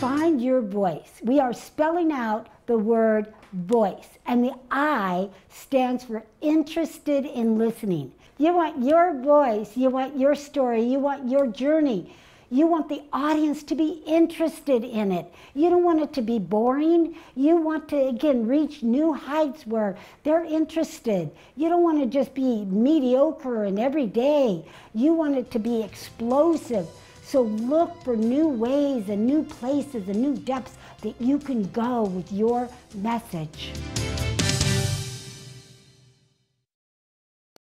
find your voice. We are spelling out the word voice, and the I stands for interested in listening. You want your voice, you want your story, you want your journey. You want the audience to be interested in it. You don't want it to be boring. You want to, again, reach new heights where they're interested. You don't want to just be mediocre and everyday. You want it to be explosive. So look for new ways and new places and new depths that you can go with your message.